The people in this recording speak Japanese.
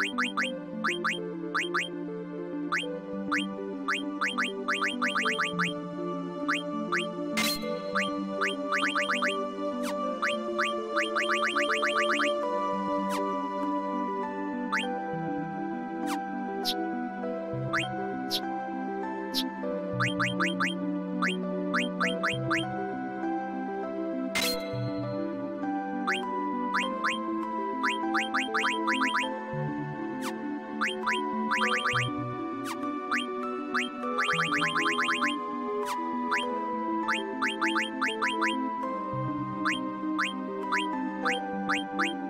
Bye. You.